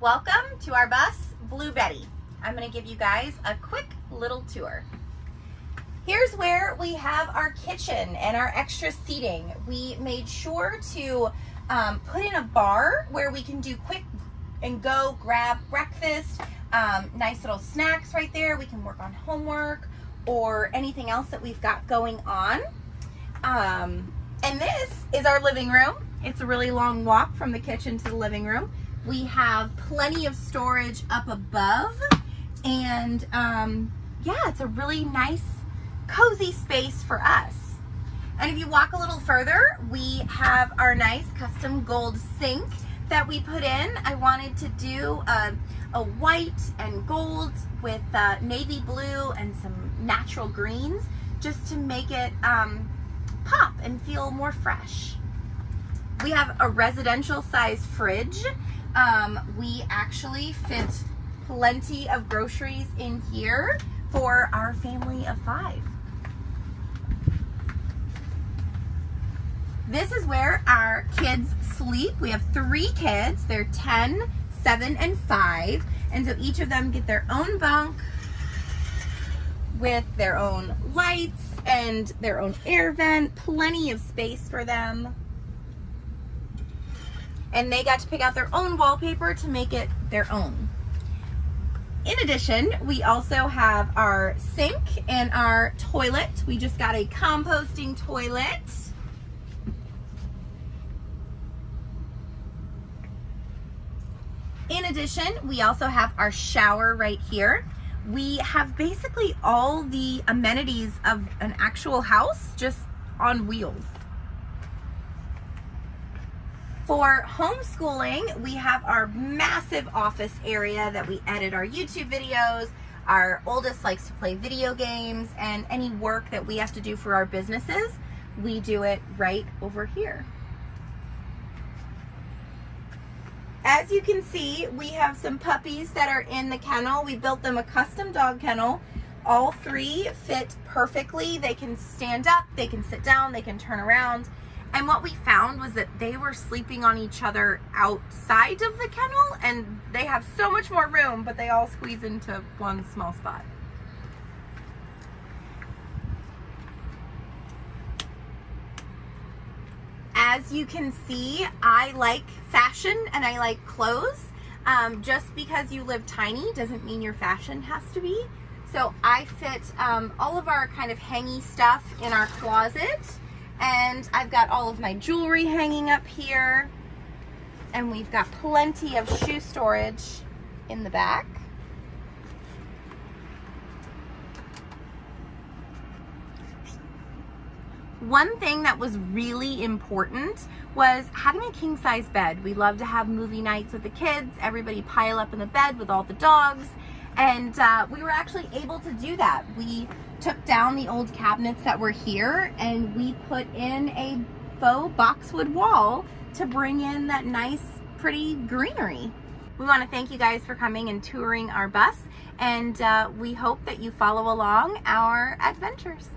Welcome to our bus, Blue Betty. I'm gonna give you guys a quick little tour. Here's where we have our kitchen and our extra seating. We made sure to um, put in a bar where we can do quick and go grab breakfast, um, nice little snacks right there. We can work on homework or anything else that we've got going on. Um, and this is our living room. It's a really long walk from the kitchen to the living room. We have plenty of storage up above and um, yeah, it's a really nice cozy space for us. And if you walk a little further, we have our nice custom gold sink that we put in. I wanted to do a, a white and gold with uh, navy blue and some natural greens just to make it um, pop and feel more fresh. We have a residential size fridge. Um, we actually fit plenty of groceries in here for our family of five. This is where our kids sleep. We have three kids. They're 10, 7, and 5. And so each of them get their own bunk with their own lights and their own air vent. Plenty of space for them. And they got to pick out their own wallpaper to make it their own. In addition, we also have our sink and our toilet. We just got a composting toilet. In addition, we also have our shower right here. We have basically all the amenities of an actual house just on wheels. For homeschooling, we have our massive office area that we edit our YouTube videos. Our oldest likes to play video games and any work that we have to do for our businesses, we do it right over here. As you can see, we have some puppies that are in the kennel. We built them a custom dog kennel. All three fit perfectly. They can stand up, they can sit down, they can turn around. And what we found was that they were sleeping on each other outside of the kennel and they have so much more room, but they all squeeze into one small spot. as you can see, I like fashion and I like clothes. Um, just because you live tiny doesn't mean your fashion has to be. So I fit um, all of our kind of hangy stuff in our closet. And I've got all of my jewelry hanging up here. And we've got plenty of shoe storage in the back. One thing that was really important was having a king size bed. We love to have movie nights with the kids, everybody pile up in the bed with all the dogs. And uh, we were actually able to do that. We took down the old cabinets that were here and we put in a faux boxwood wall to bring in that nice, pretty greenery. We want to thank you guys for coming and touring our bus and uh, we hope that you follow along our adventures.